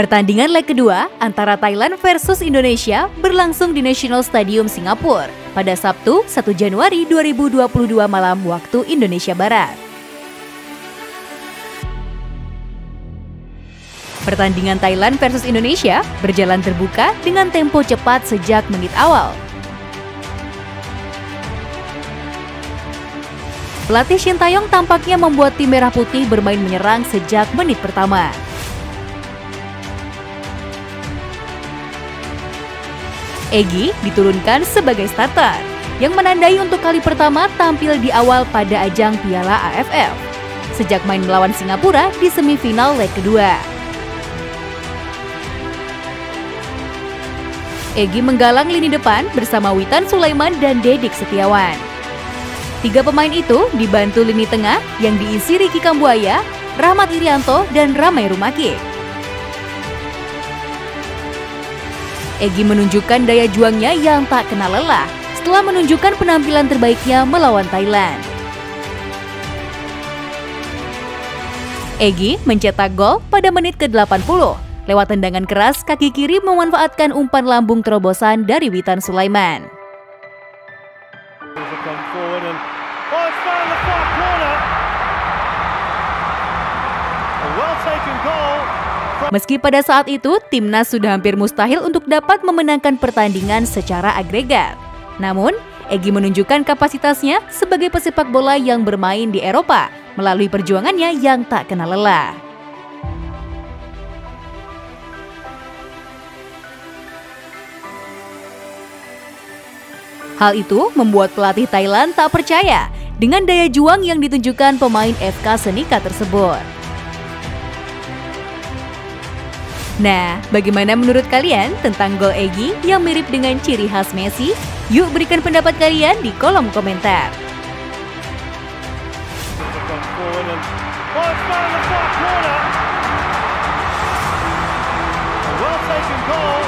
Pertandingan leg kedua antara Thailand versus Indonesia berlangsung di National Stadium Singapura pada Sabtu 1 Januari 2022 malam waktu Indonesia Barat. Pertandingan Thailand versus Indonesia berjalan terbuka dengan tempo cepat sejak menit awal. Pelatih Shin Taeyong tampaknya membuat tim Merah Putih bermain menyerang sejak menit pertama. Egi diturunkan sebagai starter, yang menandai untuk kali pertama tampil di awal pada ajang Piala AFF, sejak main melawan Singapura di semifinal leg kedua. Egi menggalang lini depan bersama Witan Sulaiman dan Dedik Setiawan. Tiga pemain itu dibantu lini tengah yang diisi Riki Kambuaya, Rahmat Irianto, dan Ramai Rumaki. Egi menunjukkan daya juangnya yang tak kenal lelah setelah menunjukkan penampilan terbaiknya melawan Thailand. Egi mencetak gol pada menit ke-80 lewat tendangan keras kaki kiri memanfaatkan umpan lambung terobosan dari Witan Sulaiman. Meski pada saat itu timnas sudah hampir mustahil untuk dapat memenangkan pertandingan secara agregat. Namun, Egi menunjukkan kapasitasnya sebagai pesepak bola yang bermain di Eropa melalui perjuangannya yang tak kenal lelah. Hal itu membuat pelatih Thailand tak percaya dengan daya juang yang ditunjukkan pemain FK Senika tersebut. Nah, bagaimana menurut kalian tentang gol Egi yang mirip dengan ciri khas Messi? Yuk berikan pendapat kalian di kolom komentar. Well.